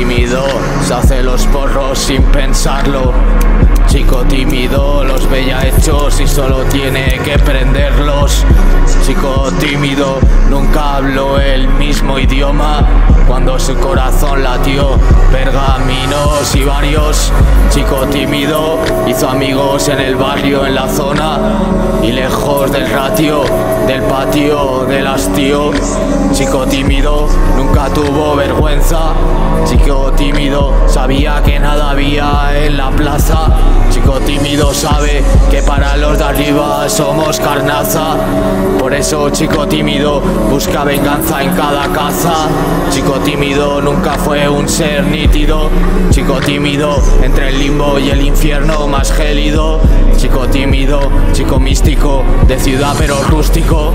tímido se hace los porros sin pensarlo. Chico tímido los veía hechos y solo tiene que prenderlos. Chico tímido nunca habló el mismo idioma cuando su corazón latió. Pergaminos y varios. Chico tímido hizo amigos en el barrio, en la zona y lejos del ratio del patio, del hastío. Chico tímido nunca tuvo vergüenza. Chico tímido sabía que nada había en la plaza. Chico tímido sabe que para los de somos carnaza. Por eso chico tímido busca venganza en cada caza. Chico tímido nunca fue un ser nítido. Chico tímido entre el limbo y el infierno más gélido. Chico tímido, chico místico, de ciudad pero rústico.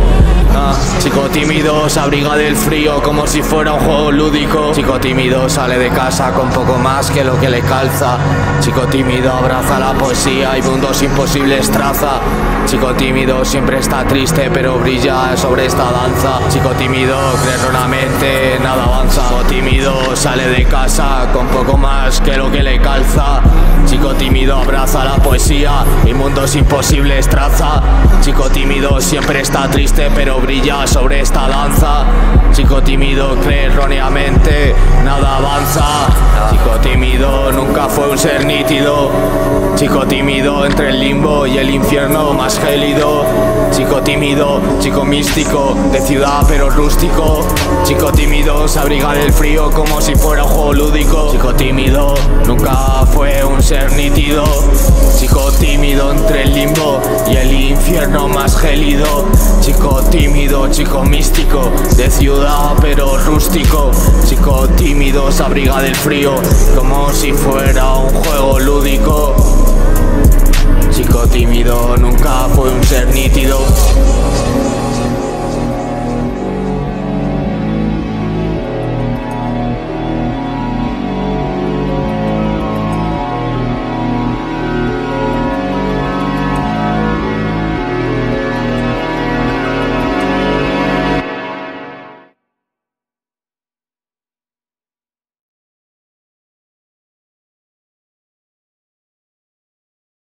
Chico tímido se abriga del frío como si fuera un juego lúdico. Chico tímido sale de casa con poco más que lo que le calza. Chico tímido abraza la poesía y mundos imposibles traza. Chico tímido siempre está triste pero brilla sobre esta danza. Chico tímido cree erróneamente nada avanza. Chico tímido sale de casa con poco más que lo que le calza. Chico tímido abraza la poesía y mundos imposibles traza. Chico tímido siempre está triste pero brilla sobre esta danza. Chico tímido cree erróneamente nada avanza. Chico tímido nunca fue un ser nítido. Chico tímido entre el limbo y el infierno más gélido. Chico tímido, chico místico, de ciudad pero rústico. Chico tímido se abriga del frío como si fuera un juego lúdico. Chico tímido nunca fue un ser nítido Chico tímido entre el limbo y el infierno más gélido. Chico tímido, chico místico, de ciudad pero rústico. Chico tímido, se abriga del frío, como si fuera un juego lúdico. Chico tímido, nunca fue un ser nítido.